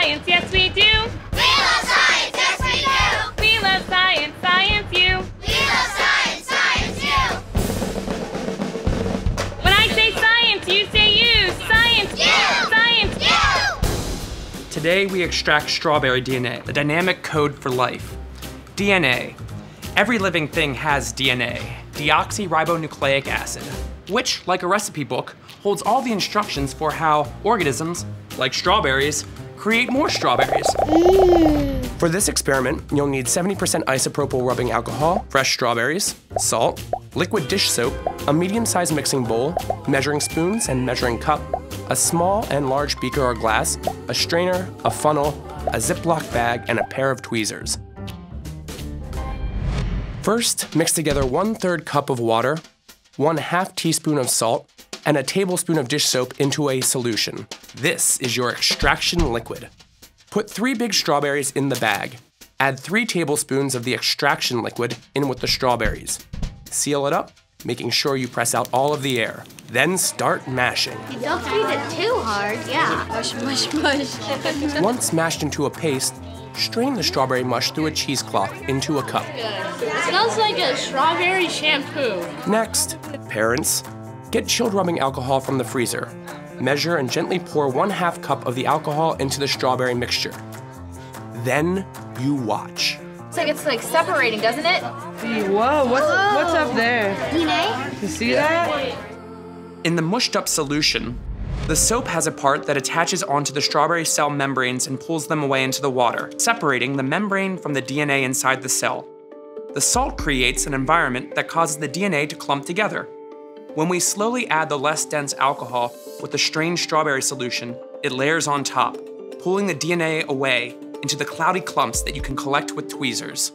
science, yes we do. We love science, yes we do. We love science, Science-U. We love science, Science-U. When I say science, you say you. Science, You. science. You. Today we extract strawberry DNA, the dynamic code for life. DNA. Every living thing has DNA, deoxyribonucleic acid, which, like a recipe book, holds all the instructions for how organisms, like strawberries, create more strawberries. Mm. For this experiment, you'll need 70% isopropyl rubbing alcohol, fresh strawberries, salt, liquid dish soap, a medium-sized mixing bowl, measuring spoons and measuring cup, a small and large beaker or glass, a strainer, a funnel, a Ziploc bag, and a pair of tweezers. First, mix together one third cup of water, one half teaspoon of salt, and a tablespoon of dish soap into a solution. This is your extraction liquid. Put three big strawberries in the bag. Add three tablespoons of the extraction liquid in with the strawberries. Seal it up, making sure you press out all of the air. Then start mashing. Don't squeeze it too hard. Yeah. Mush, mush, mush. Once mashed into a paste, strain the strawberry mush through a cheesecloth into a cup. It smells like a strawberry shampoo. Next, parents, get chilled rubbing alcohol from the freezer. Measure and gently pour one half cup of the alcohol into the strawberry mixture. Then you watch. It's like it's like separating, doesn't it? Whoa, what's, what's up there? DNA? You see that? In the mushed up solution, the soap has a part that attaches onto the strawberry cell membranes and pulls them away into the water, separating the membrane from the DNA inside the cell. The salt creates an environment that causes the DNA to clump together. When we slowly add the less dense alcohol with the strained strawberry solution, it layers on top, pulling the DNA away into the cloudy clumps that you can collect with tweezers.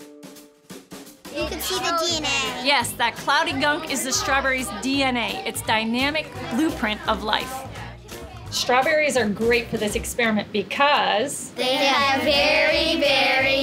You can see the DNA. Yes, that cloudy gunk is the strawberry's DNA, its dynamic blueprint of life. Strawberries are great for this experiment because They have very, very much DNA.